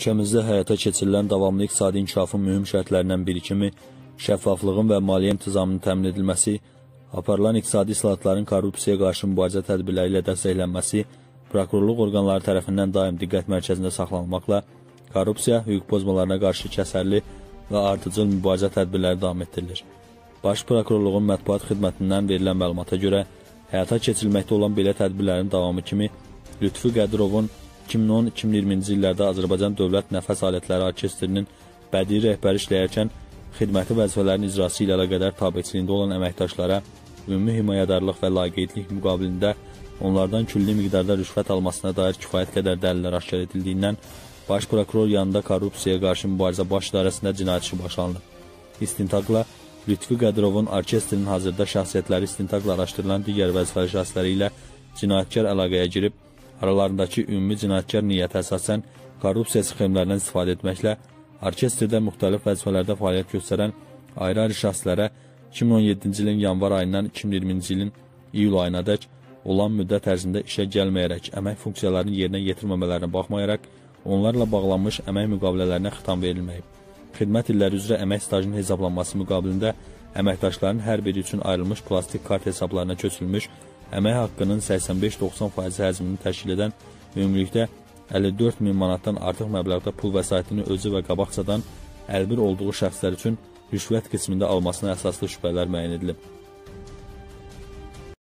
Ölkəmizdə həyata keçirilən davamlı iqtisadi inkişafın mühüm şərtlərindən biri kimi şəffaflığın və maliyyə intizamının təmin edilməsi, aparılan iqtisadi islahatların korrupsiyaya qarşı mübarizə tədbirləri ilə dəstəklənməsi, prokurorluq orqanları tərəfindən daim diqqət mərkəzində saxlanılmaqla korrupsiya, hüquq pozmalarına qarşı kəsərli və ardıcıl mübarizə tədbirləri davam etdirilir. Baş prokurorluğun mətbuat xidmətindən verilən məlumata görə, həyata keçirilməkdə olan belə tədbirlərin davamı kimi Lütfü Qədirovun 2010-2020-ci illərdə Azərbaycan Dövlət Nəfəs Alətləri Orkestrinin bədii rəhbəri işləyərkən xidməti vəzifələrin icrası ilə əlaqədar tabeçiliyində olan əməkdaşlara ümumi himayədarlıq və laqeydlik müqabilində onlardan külli miqdarda rüşvət almasına dair kifayət qədər dəlillər aşkar edildiyindən Baş prokuror yanında korrupsiyaya qarşı mübarizə baş idarəsində cinayət işi başlanılıb. İstintaqla Lütfi Qədirovun orkestrin hazırda şəxsiyyətləri istintaqla araşdırılan digər vəzifəli şəxsləri ilə cinayətkar əlaqəyə girib, aralarındakı ümumi cinayətkar niyyətə əsasən korrupsiya sxemlərindən istifadə etməklə orkestrdə müxtəlif vəzifələrdə fəaliyyət göstərən ayrı-ayrı şəxslərə 2017-ci ilin yanvar ayından 2020-ci ilin iyul ayınadək olan müddət ərzində işə gəlməyərək əmək funksiyalarını yerinə yetirməmələrinə baxmayaraq, onlarla bağlanmış əmək müqavilələrinə xitam verilməyib. Xidmət illəri üzrə əmək stajının hesablanması müqabilində əməkdaşların hər biri üçün ayrılmış plastik kart hesablarına köçülmüş əmək haqqının 85-90% həzmini təşkil edən ümumilikdə 54 min manatdan artıq məbləğdə pul vəsaitini özü və qabaqcadan əlbir olduğu şəxslər üçün rüşvət qismində almasına əsaslı şübhələr müəyyən edilib.